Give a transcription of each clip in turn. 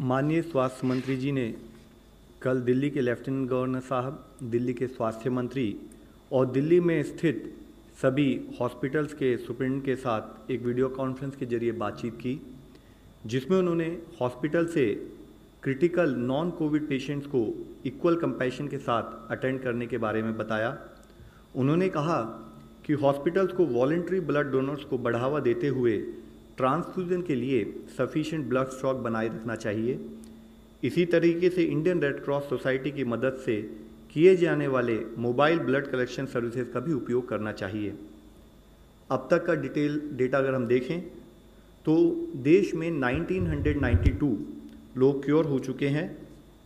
माननीय स्वास्थ्य मंत्री जी ने कल दिल्ली के लेफ्टिनेंट गवर्नर साहब, दिल्ली के स्वास्थ्य मंत्री और दिल्ली में स्थित सभी हॉस्पिटल्स के सुप्रिंटेंडेंट के साथ एक वीडियो कॉन्फ्रेंस के ज़रिए बातचीत की, जिसमें उन्होंने हॉस्पिटल से क्रिटिकल नॉन कोविड पेशेंट्स को इक्वल कंपैशन के साथ अटेंड करने के बारे में बताया। उन्होंने कहा कि हॉस्पिटल्स को वॉलेंट्री ब्लड डोनर्स को बढ़ावा देते हुए ट्रांसफ्यूजन के लिए सफिशिएंट ब्लड स्टॉक बनाए रखना चाहिए। इसी तरीके से इंडियन रेड क्रॉस सोसाइटी की मदद से किए जाने वाले मोबाइल ब्लड कलेक्शन सर्विसेज़ का भी उपयोग करना चाहिए। अब तक का डिटेल डेटा अगर हम देखें तो देश में 1992 लोग क्योर हो चुके हैं,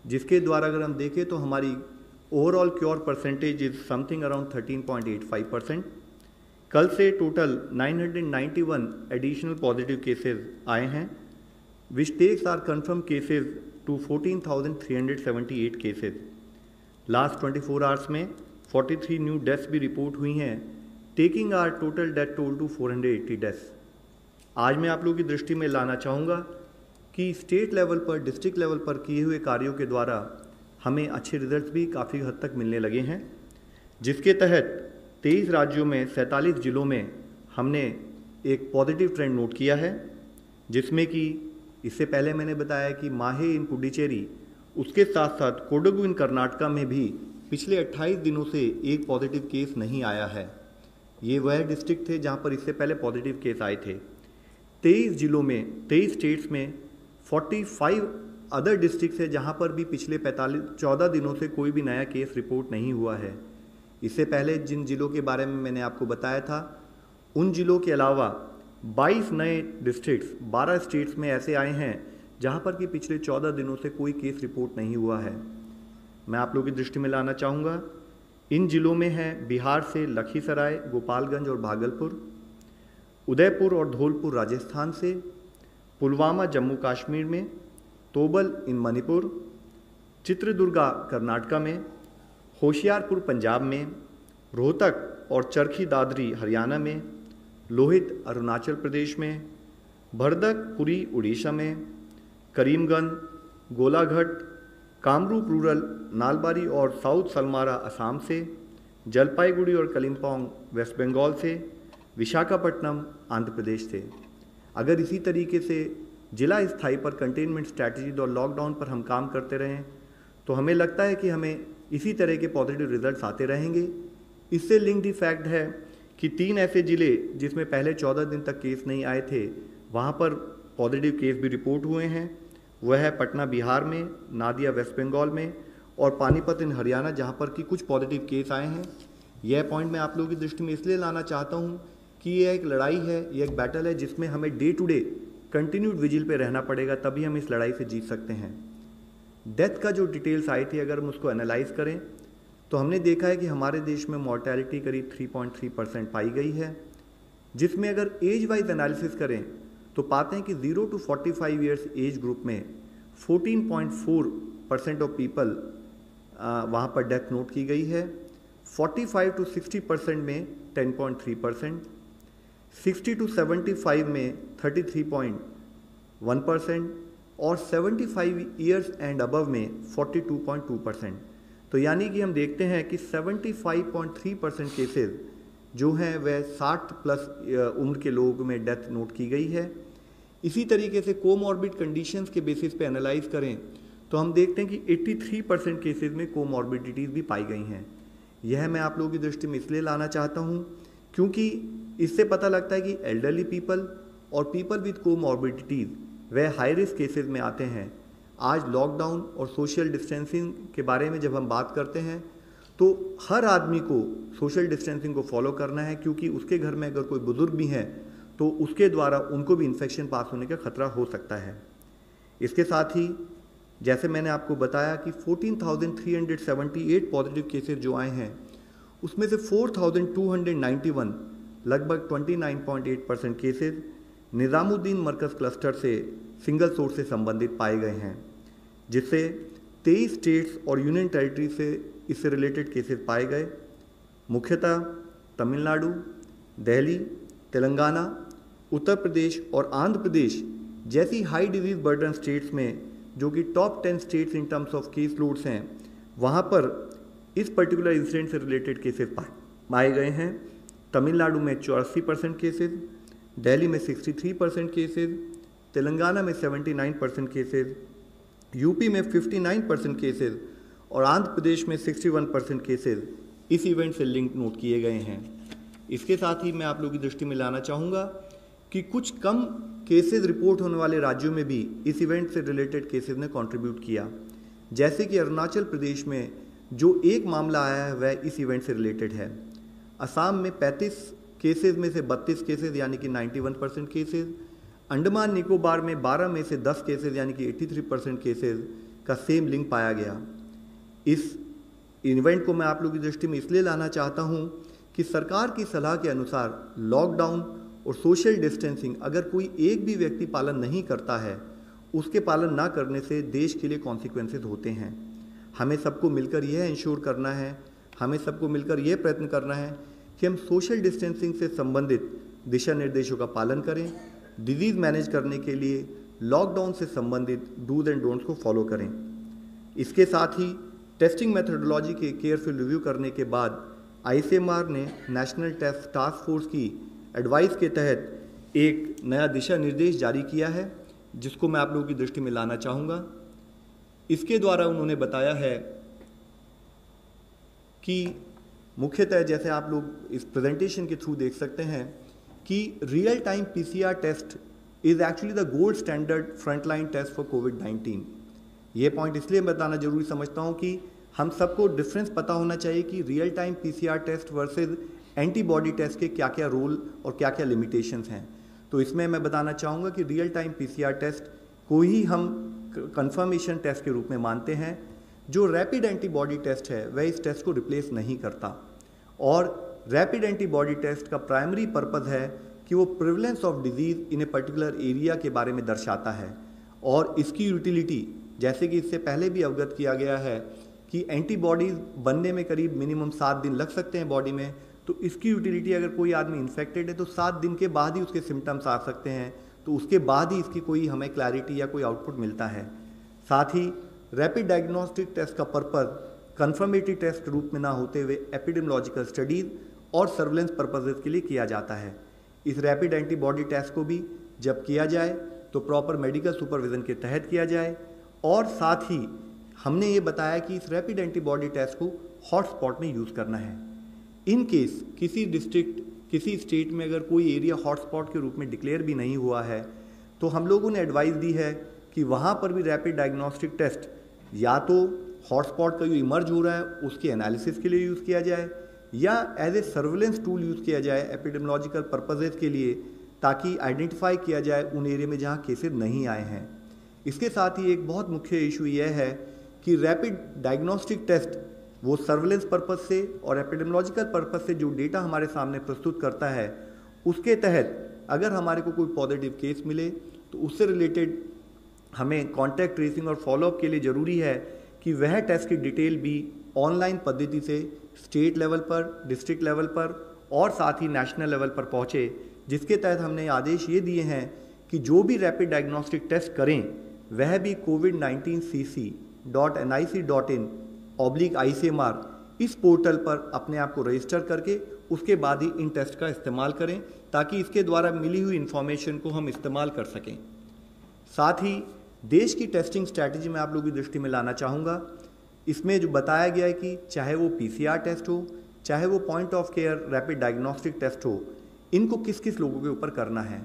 जिसके द्वारा अगर हम देखें तो हमारी overall cure percentage is something around 13.85 percent कल से टोटल 991 एडिशनल पॉजिटिव केसेस आए हैं। Which takes our confirm cases to 14,378 cases. Last 24 hours में 43 न्यू डेथ्स भी रिपोर्ट हुई हैं taking our total death toll to 480 deaths आज मैं आप लोगों की दृष्टि में लाना चाहूँगा कि स्टेट लेवल पर डिस्ट्रिक्ट लेवल पर किए हुए कार्यों के द्वारा हमें अच्छे रिजल्ट्स भी काफ़ी हद तक मिलने लगे हैं जिसके तहत तेईस राज्यों में सैंतालीस जिलों में हमने एक पॉजिटिव ट्रेंड नोट किया है, जिसमें कि इससे पहले मैंने बताया कि माहे इन पुडुचेरी, उसके साथ साथ कोडगु इन कर्नाटका में भी पिछले 28 दिनों से एक पॉजिटिव केस नहीं आया है। ये वह डिस्ट्रिक्ट थे जहाँ पर इससे पहले पॉजिटिव केस आए थे। तेईस जिलों में, तेईस स्टेट्स में 45 अदर डिस्ट्रिक्ट है जहाँ पर भी पिछले 45 14 दिनों से कोई भी नया केस रिपोर्ट नहीं हुआ है। इससे पहले जिन जिलों के बारे में मैंने आपको बताया था, उन जिलों के अलावा 22 नए डिस्ट्रिक्ट्स 12 स्टेट्स में ऐसे आए हैं, जहाँ पर कि पिछले 14 दिनों से कोई केस रिपोर्ट नहीं हुआ है। मैं आप लोगों की दृष्टि में लाना चाहूँगा, इन जिलों में हैं बिहार से लखीसराय, गोपालगंज और भागलपुर, उदयपुर और धौलपुर, राजस्थान से, पुलवामा, जम्मू कश्मीर में, तोबल इन मणिपुर, चित्रदुर्गा, कर्नाटका में होशियारपुर पंजाब में, रोहतक और चरखी दादरी हरियाणा में, लोहित अरुणाचल प्रदेश में, भरदक पुरी उड़ीसा में, करीमगंज, गोलाघट, कामरूप रूरल, नालबारी और साउथ सलमारा असम से, जलपाईगुड़ी और कलिम्पोंग, वेस्ट बंगाल से, विशाखापट्टनम, आंध्र प्रदेश से। अगर इसी तरीके से जिला स्थायी पर कंटेनमेंट स्ट्रैटेजी और लॉकडाउन पर हम काम करते रहें तो हमें लगता है कि हमें इसी तरह के पॉजिटिव रिजल्ट्स आते रहेंगे। इससे लिंक्ड फैक्ट है कि तीन ऐसे ज़िले जिसमें पहले चौदह दिन तक केस नहीं आए थे, वहाँ पर पॉजिटिव केस भी रिपोर्ट हुए हैं। वह है पटना बिहार में, नादिया वेस्ट बंगाल में और पानीपत इन हरियाणा, जहाँ पर कि कुछ पॉजिटिव केस आए हैं। यह पॉइंट मैं आप लोगों की दृष्टि में इसलिए लाना चाहता हूँ कि यह एक लड़ाई है, यह एक बैटल है जिसमें हमें day to day continued vigil पे रहना पड़ेगा, तभी हम इस लड़ाई से जीत सकते हैं। डेथ का जो डिटेल्स आई थी, अगर हम उसको एनालाइज करें तो हमने देखा है कि हमारे देश में मॉर्टेलिटी करीब 3.3 परसेंट पाई गई है। जिसमें अगर एज वाइज एनालिसिस करें तो पाते हैं कि zero to 45 five years age group में 14.4 परसेंट ऑफ़ पीपल वहाँ पर डेथ नोट की गई है। 45 टू 60 परसेंट में 10.3 परसेंट सिक्सटी टू 75 में 33.1 परसेंट और 75 ईयर्स एंड अबव में 42.2 परसेंट तो यानी कि हम देखते हैं कि 75.3 परसेंट केसेज जो हैं, वह 60 प्लस उम्र के लोगों में डेथ नोट की गई है। इसी तरीके से कोमॉर्बिड कंडीशंस के बेसिस पे एनालाइज करें तो हम देखते हैं कि 83 परसेंट केसेज में कोमॉर्बिडिटीज़ भी पाई गई हैं। यह मैं आप लोगों की दृष्टि में इसलिए लाना चाहता हूँ क्योंकि इससे पता लगता है कि एल्डरली पीपल और पीपल विद कोमॉर्बिडिटीज़ वह हाई रिस्क केसेस में आते हैं। आज लॉकडाउन और सोशल डिस्टेंसिंग के बारे में जब हम बात करते हैं तो हर आदमी को सोशल डिस्टेंसिंग को फॉलो करना है क्योंकि उसके घर में अगर कोई बुज़ुर्ग भी हैं तो उसके द्वारा उनको भी इन्फेक्शन पास होने का खतरा हो सकता है। इसके साथ ही जैसे मैंने आपको बताया कि 14,378 पॉजिटिव केसेस जो आए हैं उसमें से 4,291 लगभग 29.8 परसेंट केसेज निज़ामुद्दीन मरकज़ क्लस्टर से सिंगल सोर्स से संबंधित पाए गए हैं, जिससे तेईस स्टेट्स और यूनियन टेरिटरी से इससे रिलेटेड केसेस पाए गए। मुख्यतः तमिलनाडु, दिल्ली, तेलंगाना, उत्तर प्रदेश और आंध्र प्रदेश जैसी हाई डिज़ीज़ बर्डन स्टेट्स में जो कि top ten states in terms of case loads हैं, वहाँ पर इस पर्टिकुलर इंसिडेंट से रिलेटेड केसेस पाए गए हैं। तमिलनाडु में चौरासी परसेंट केसेस दिल्ली में 63 परसेंट केसेज तेलंगाना में 79 परसेंट केसेज यूपी में 59 परसेंट केसेज और आंध्र प्रदेश में 61 परसेंट केसेज इस इवेंट से लिंक नोट किए गए हैं। इसके साथ ही मैं आप लोगों की दृष्टि में लाना चाहूँगा कि कुछ कम केसेस रिपोर्ट होने वाले राज्यों में भी इस इवेंट से रिलेटेड केसेस ने कंट्रीब्यूट किया। जैसे कि अरुणाचल प्रदेश में जो एक मामला आया है, वह इस इवेंट से रिलेटेड है। असम में 35 केसेस में से 32 केसेस, यानी कि 91 परसेंट केसेज अंडमान निकोबार में 12 में से 10 केसेस, यानी कि 83 परसेंट केसेज का सेम लिंक पाया गया। इस इवेंट को मैं आप लोगों की दृष्टि में इसलिए लाना चाहता हूँ कि सरकार की सलाह के अनुसार लॉकडाउन और सोशल डिस्टेंसिंग अगर कोई एक भी व्यक्ति पालन नहीं करता है, उसके पालन ना करने से देश के लिए कॉन्सिक्वेंसेज होते हैं। हमें सबको मिलकर यह इंश्योर करना है, हमें सबको मिलकर यह प्रयत्न करना है कि हम सोशल डिस्टेंसिंग से संबंधित दिशा निर्देशों का पालन करें डिज़ीज़ मैनेज करने के लिए लॉकडाउन से संबंधित डूज एंड डोंट्स को फॉलो करें। इसके साथ ही टेस्टिंग मेथडोलॉजी के केयरफुल रिव्यू करने के बाद आईसीएमआर ने नेशनल टेस्ट टास्क फोर्स की एडवाइस के तहत एक नया दिशा निर्देश जारी किया है, जिसको मैं आप लोगों की दृष्टि में लाना चाहूँगा। इसके द्वारा उन्होंने बताया है कि मुख्यतः जैसे आप लोग इस प्रेजेंटेशन के थ्रू देख सकते हैं कि real time PCR test is actually the gold standard frontline test for Covid 19 ये पॉइंट इसलिए बताना ज़रूरी समझता हूँ कि हम सबको डिफरेंस पता होना चाहिए कि real time PCR test versus antibody test के क्या क्या रोल और क्या क्या लिमिटेशंस हैं। तो इसमें मैं बताना चाहूँगा कि रियल टाइम पीसीआर टेस्ट को ही हम कंफर्मेशन टेस्ट के रूप में मानते हैं। जो रैपिड एंटीबॉडी टेस्ट है, वह इस टेस्ट को रिप्लेस नहीं करता। और रैपिड एंटीबॉडी टेस्ट का प्राइमरी पर्पज़ है कि वो prevalence of disease in a particular area के बारे में दर्शाता है। और इसकी यूटिलिटी जैसे कि इससे पहले भी अवगत किया गया है कि एंटीबॉडीज़ बनने में करीब मिनिमम सात दिन लग सकते हैं बॉडी में तो इसकी यूटिलिटी अगर कोई आदमी इन्फेक्टेड है तो सात दिन के बाद ही उसके सिम्टम्स आ सकते हैं। तो उसके बाद ही इसकी कोई हमें क्लैरिटी या कोई आउटपुट मिलता है। साथ ही रैपिड डायग्नोस्टिक टेस्ट का पर्पज़ कन्फर्मेटरी टेस्ट रूप में ना होते हुए एपिडेमोलॉजिकल स्टडीज़ और सर्वेलेंस पर्पजेज के लिए किया जाता है। इस रैपिड एंटीबॉडी टेस्ट को भी जब किया जाए तो प्रॉपर मेडिकल सुपरविजन के तहत किया जाए। और साथ ही हमने ये बताया कि इस रैपिड एंटीबॉडी टेस्ट को हॉटस्पॉट में यूज़ करना है। इन केस किसी डिस्ट्रिक्ट, किसी स्टेट में अगर कोई एरिया हॉटस्पॉट के रूप में डिक्लेयर भी नहीं हुआ है तो हम लोगों ने एडवाइस दी है कि वहाँ पर भी रैपिड डायग्नोस्टिक टेस्ट या तो हॉटस्पॉट का जो इमर्ज हो रहा है, उसके एनालिसिस के लिए यूज़ किया जाए, या as a surveillance tool use किया जाए एपिडेमोलॉजिकल पर्पजेज के लिए, ताकि आइडेंटिफाई किया जाए उन एरिया में जहाँ केसेज नहीं आए हैं। इसके साथ ही एक बहुत मुख्य इशू यह है कि रैपिड डायग्नोस्टिक टेस्ट वो सर्वेलेंस पर्पज से और एपिडेमोलॉजिकल पर्पज से जो डेटा हमारे सामने प्रस्तुत करता है, उसके तहत अगर हमारे को कोई पॉजिटिव केस मिले तो उससे रिलेटेड हमें कॉन्टैक्ट ट्रेसिंग और फॉलोअप के लिए ज़रूरी है कि वह टेस्ट की डिटेल भी ऑनलाइन पद्धति से स्टेट लेवल पर डिस्ट्रिक्ट लेवल पर और साथ ही नेशनल लेवल पर पहुँचे, जिसके तहत हमने आदेश ये दिए हैं कि जो भी रैपिड डायग्नोस्टिक टेस्ट करें, वह भी Covid nineteen C C dot N I C dot in oblique I C M R इस पोर्टल पर अपने आप को रजिस्टर करके उसके बाद ही इन टेस्ट का इस्तेमाल करें, ताकि इसके द्वारा मिली हुई इन्फॉर्मेशन को हम इस्तेमाल कर सकें। साथ ही देश की टेस्टिंग स्ट्रैटेजी मैं आप लोगों की दृष्टि में लाना चाहूँगा। इसमें जो बताया गया है कि चाहे वो पीसीआर टेस्ट हो, चाहे वो point of care rapid diagnostic test हो, इनको किस किस लोगों के ऊपर करना है?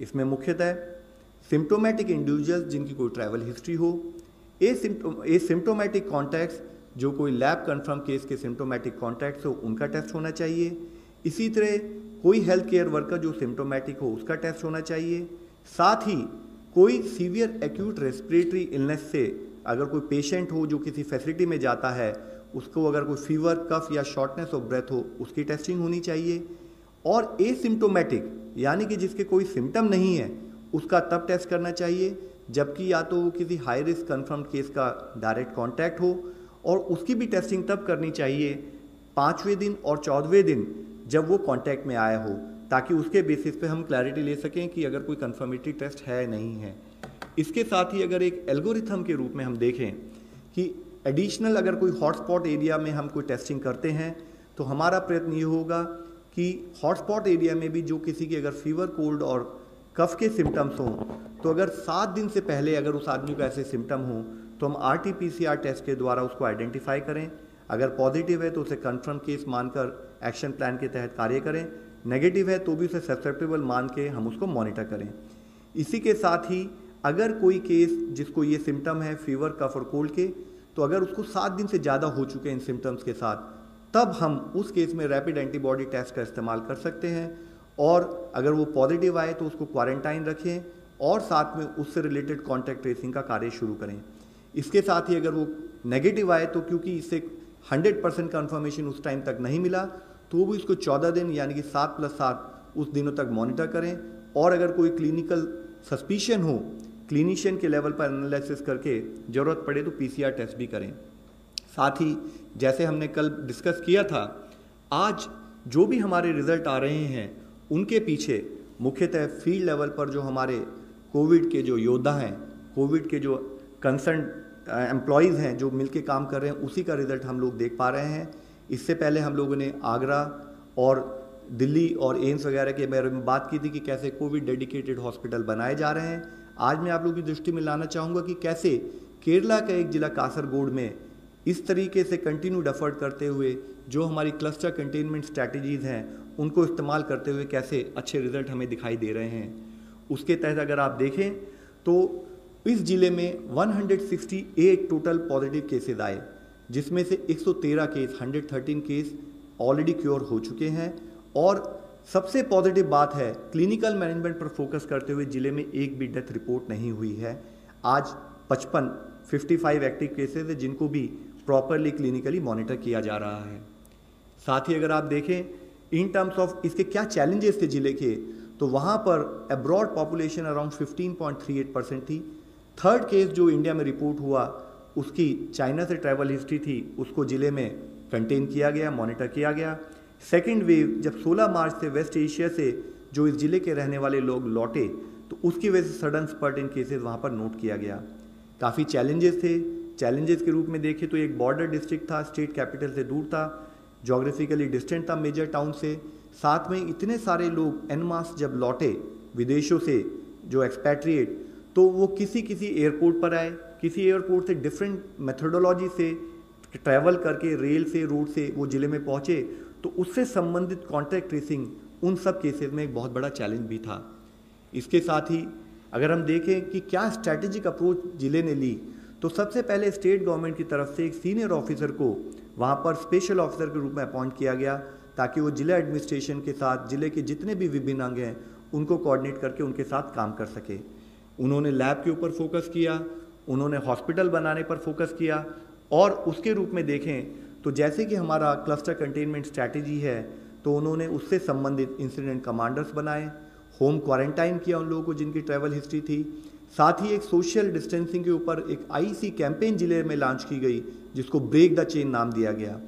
इसमें मुख्यतः सिम्टोमेटिक इंडिविजुअल्स जिनकी कोई ट्रैवल हिस्ट्री हो ए ए सिम्टोमेटिक कॉन्टैक्ट्स जो कोई लैब कन्फर्म केस के सिम्टोमेटिक कॉन्टैक्ट्स हो, उनका टेस्ट होना चाहिए। इसी तरह कोई हेल्थ केयर वर्कर जो सिम्टोमेटिक हो, उसका टेस्ट होना चाहिए। साथ ही कोई सीवियर एक्यूट रेस्पिरेटरी इलनेस से अगर कोई पेशेंट हो जो किसी फैसिलिटी में जाता है, उसको अगर कोई फीवर कफ या शॉर्टनेस ऑफ़ ब्रेथ हो, उसकी टेस्टिंग होनी चाहिए। और एसिम्टोमेटिक यानी कि जिसके कोई सिम्टम नहीं है, उसका तब टेस्ट करना चाहिए, जबकि या तो वो किसी हाई रिस्क कन्फर्म केस का डायरेक्ट कॉन्टैक्ट हो, और उसकी भी टेस्टिंग तब करनी चाहिए, पाँचवें दिन और चौदहवें दिन जब वो कॉन्टैक्ट में आया हो। ताकि उसके बेसिस पे हम क्लैरिटी ले सकें कि अगर कोई कन्फर्मेटरी टेस्ट है नहीं है। इसके साथ ही अगर एक एल्गोरिथम के रूप में हम देखें कि एडिशनल अगर कोई हॉटस्पॉट एरिया में हम कोई टेस्टिंग करते हैं तो हमारा प्रयत्न ये होगा कि हॉटस्पॉट एरिया में भी जो किसी की अगर फीवर कोल्ड और कफ के सिम्टम्स हों तो अगर सात दिन से पहले अगर उस आदमी को ऐसे सिम्टम हों तो हम आर टी टेस्ट के द्वारा उसको आइडेंटिफाई करें। अगर पॉजिटिव है तो उसे कन्फर्म केस मानकर एक्शन प्लान के तहत कार्य करें। नेगेटिव है तो भी उसे ससेप्टेबल मान के हम उसको मॉनिटर करें। इसी के साथ ही, अगर कोई केस जिसको ये सिम्टम है फीवर कफ और कोल्ड के तो अगर उसको सात दिन से ज़्यादा हो चुके हैं इन सिम्टम्स के साथ, तब हम उस केस में रैपिड एंटीबॉडी टेस्ट का इस्तेमाल कर सकते हैं। और अगर वो पॉजिटिव आए तो उसको क्वारंटाइन रखें और साथ में उससे रिलेटेड कॉन्टैक्ट ट्रेसिंग का कार्य शुरू करें। इसके साथ ही अगर वो नेगेटिव आए तो क्योंकि इससे 100 परसेंट कन्फर्मेशन उस टाइम तक नहीं मिला तो भी इसको 14 दिन, यानी कि सात प्लस सात, उस दिनों तक मॉनिटर करें। और अगर कोई क्लिनिकल सस्पिशन हो क्लिनिशियन के लेवल पर एनालिसिस करके ज़रूरत पड़े तो पीसीआर टेस्ट भी करें। साथ ही, जैसे हमने कल डिस्कस किया था, आज जो भी हमारे रिज़ल्ट आ रहे हैं, उनके पीछे मुख्यतः फ़ील्ड लेवल पर जो हमारे कोविड के जो योद्धा हैं कोविड के जो कंसर्न एम्प्लॉयज़ हैं, जो मिलके काम कर रहे हैं, उसी का रिज़ल्ट हम लोग देख पा रहे हैं। इससे पहले हम लोगों ने आगरा और दिल्ली और एम्स वगैरह के बारे में बात की थी कि कैसे कोविड डेडिकेटेड हॉस्पिटल बनाए जा रहे हैं। आज मैं आप लोगों की दृष्टि में लाना चाहूँगा कि कैसे केरला का एक जिला कासरगोड में इस तरीके से कंटिन्यूड एफर्ट करते हुए जो हमारी क्लस्टर कंटेनमेंट स्ट्रैटेजीज़ हैं, उनको इस्तेमाल करते हुए कैसे अच्छे रिज़ल्ट हमें दिखाई दे रहे हैं। उसके तहत अगर आप देखें तो इस ज़िले में 168 टोटल पॉजिटिव केसेस आए। जिसमें से 113 केस 113 केस ऑलरेडी क्योर हो चुके हैं। और सबसे पॉजिटिव बात है क्लिनिकल मैनेजमेंट पर फोकस करते हुए ज़िले में एक भी डेथ रिपोर्ट नहीं हुई है। आज 55 55 एक्टिव केसेस है, जिनको भी प्रॉपरली क्लिनिकली मॉनिटर किया जा रहा है। साथ ही अगर आप देखें इन टर्म्स ऑफ़ इसके क्या चैलेंजेस थे ज़िले के तो वहाँ पर अब्रॉड पॉपुलेशन अराउंड 15.38 परसेंट थी। थर्ड केस जो इंडिया में रिपोर्ट हुआ उसकी चाइना से ट्रैवल हिस्ट्री थी, उसको ज़िले में कंटेन किया गया मॉनिटर किया गया। सेकेंड वेव जब 16 मार्च से वेस्ट एशिया से जो इस ज़िले के रहने वाले लोग लौटे तो उसकी वजह से सडन स्पर्ट इन केसेस वहाँ पर नोट किया गया। काफ़ी चैलेंजेस थे। चैलेंजेस के रूप में देखें तो एक बॉर्डर डिस्ट्रिक्ट था स्टेट कैपिटल से दूर था जोग्राफिकली डिस्टेंट था मेजर टाउन से। साथ में इतने सारे लोग एनमास जब लौटे विदेशों से, जो एक्सपैट्रिएट तो वो किसी किसी एयरपोर्ट पर आए। किसी एयरपोर्ट से डिफरेंट मेथडोलॉजी से ट्रैवल करके रेल से रोड से वो ज़िले में पहुँचे तो उससे संबंधित कॉन्टैक्ट ट्रेसिंग उन सब केसेस में एक बहुत बड़ा चैलेंज भी था। इसके साथ ही अगर हम देखें कि क्या स्ट्रैटेजिक अप्रोच ज़िले ने ली तो सबसे पहले स्टेट गवर्नमेंट की तरफ़ से एक सीनियर ऑफिसर को वहाँ पर स्पेशल ऑफिसर के रूप में अपॉइंट किया गया, ताकि वो जिला एडमिनिस्ट्रेशन के साथ, ज़िले के जितने भी विभिन्न अंग हैं, उनको कोऑर्डिनेट करके उनके साथ काम कर सके। उन्होंने लैब के ऊपर फोकस किया उन्होंने हॉस्पिटल बनाने पर फोकस किया और उसके रूप में देखें तो जैसे कि हमारा क्लस्टर कंटेनमेंट स्ट्रैटेजी है तो उन्होंने उससे संबंधित इंसिडेंट कमांडर्स बनाए होम क्वारंटाइन किया उन लोगों को जिनकी ट्रैवल हिस्ट्री थी। साथ ही एक सोशल डिस्टेंसिंग के ऊपर एक आईसी कैंपेन ज़िले में लॉन्च की गई, जिसको ब्रेक द चेन नाम दिया गया।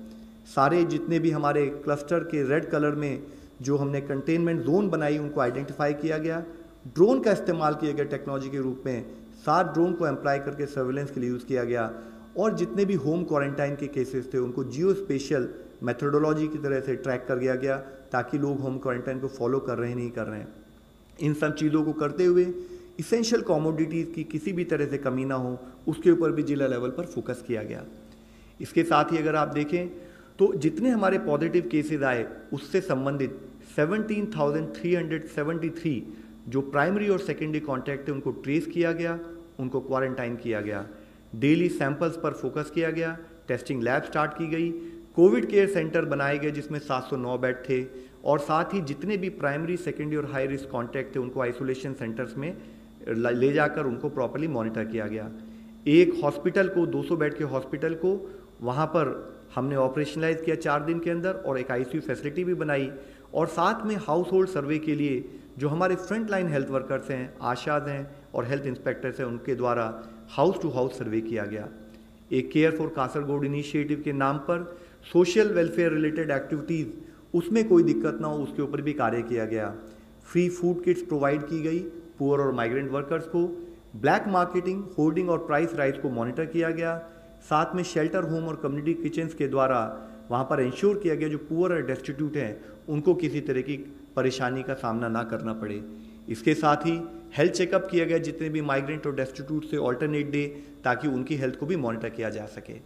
सारे जितने भी हमारे क्लस्टर के रेड कलर में जो हमने कंटेनमेंट जोन बनाई, उनको आइडेंटिफाई किया गया। ड्रोन का इस्तेमाल किया गया टेक्नोलॉजी के रूप में सात ड्रोन को एम्प्लाई करके सर्वेलेंस के लिए यूज़ किया गया और जितने भी होम क्वारंटाइन के केसेस थे उनको जियो स्पेशल मेथडोलॉजी की तरह से ट्रैक कर दिया गया ताकि लोग होम क्वारंटाइन को फॉलो कर रहे हैं नहीं कर रहे हैं। इन सब चीज़ों को करते हुए इसेंशियल कॉमोडिटीज़ की किसी भी तरह से कमी ना हो उसके ऊपर भी जिला लेवल पर फोकस किया गया। इसके साथ ही अगर आप देखें तो जितने हमारे पॉजिटिव केसेस आए उससे संबंधित 17,373 जो प्राइमरी और सेकेंडरी कॉन्टैक्ट थे उनको ट्रेस किया गया। उनको क्वारंटाइन किया गया। डेली सैंपल्स पर फोकस किया गया। टेस्टिंग लैब स्टार्ट की गई। कोविड केयर सेंटर बनाए गए, जिसमें 709 बेड थे और साथ ही जितने भी प्राइमरी, सेकेंडरी और हाई रिस्क कॉन्टैक्ट थे, उनको आइसोलेशन सेंटर्स में ले जाकर उनको प्रॉपरली मॉनिटर किया गया। एक हॉस्पिटल को 200 बेड के हॉस्पिटल को, वहाँ पर हमने ऑपरेशनलाइज किया चार दिन के अंदर और एक आईसीयू फैसिलिटी भी बनाई। और साथ में हाउस होल्ड सर्वे के लिए जो हमारे फ्रंट लाइन हेल्थ वर्कर्स हैं, आशाज हैं और हेल्थ इंस्पेक्टर्स हैं उनके द्वारा हाउस टू हाउस सर्वे किया गया। एक केयर फॉर कासरगोड इनिशिएटिव के नाम पर सोशल वेलफेयर रिलेटेड एक्टिविटीज़ उसमें कोई दिक्कत ना हो, उसके ऊपर भी कार्य किया गया। फ्री फ़ूड किट्स प्रोवाइड की गई पुअर और माइग्रेंट वर्कर्स को। ब्लैक मार्केटिंग होल्डिंग और प्राइस राइज को मॉनिटर किया गया। साथ में शेल्टर होम और कम्युनिटी किचन्स के द्वारा वहाँ पर इंश्योर किया गया, जो पुअर और डेस्टिट्यूट हैं, उनको किसी तरह की परेशानी का सामना ना करना पड़े। इसके साथ ही हेल्थ चेकअप किया गया, जितने भी माइग्रेंट और डेस्टिट्यूट से ऑल्टरनेट डे ताकि उनकी हेल्थ को भी मॉनिटर किया जा सके।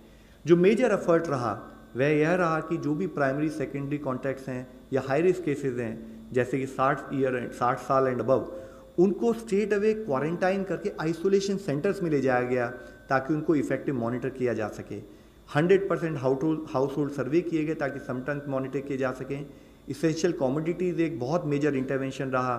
जो मेजर एफर्ट रहा, वह यह रहा कि जो भी प्राइमरी सेकेंडरी कॉन्टैक्ट्स हैं, या हाई रिस्क केसेज हैं, जैसे कि साठ ईयर एंड साठ साल एंड अबव उनको स्टेट अवे क्वारंटाइन करके आइसोलेशन सेंटर्स में ले जाया गया, ताकि उनको इफ़ेक्टिव मॉनिटर किया जा सके। 100 परसेंट हाउस होल्ड सर्वे किए गए, ताकि समटंस मॉनिटर किए जा सकें। इसेंशियल कॉमोडिटीज़ एक बहुत मेजर इंटरवेंशन रहा।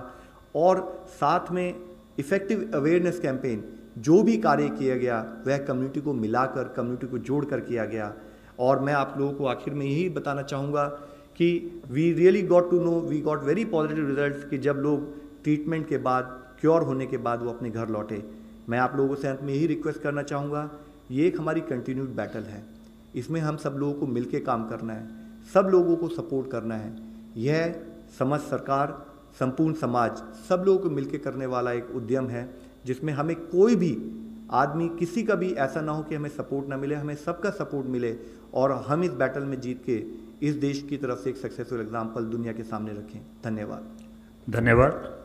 और साथ में इफ़ेक्टिव अवेयरनेस कैंपेन जो भी कार्य किया गया, वह कम्युनिटी को मिलाकर कम्युनिटी को जोड़ कर किया गया। और मैं आप लोगों को आखिर में यही बताना चाहूँगा कि we really got to know we got very positive result कि जब लोग ट्रीटमेंट के बाद क्योर होने के बाद वो अपने घर लौटे। मैं आप लोगों से अंत में यही रिक्वेस्ट करना चाहूँगा, ये एक हमारी कंटिन्यूड बैटल है। इसमें हम सब लोगों को मिलकर काम करना है, सब लोगों को सपोर्ट करना है। यह समझ सरकार संपूर्ण समाज, सब लोगों को मिलकर करने वाला एक उद्यम है, जिसमें हमें कोई भी आदमी, किसी का भी ऐसा ना हो कि हमें सपोर्ट ना मिले, हमें सबका सपोर्ट मिले और हम इस बैटल में जीत के इस देश की तरफ़ से एक सक्सेसफुल एग्ज़ाम्पल दुनिया के सामने रखें। धन्यवाद। धन्यवाद।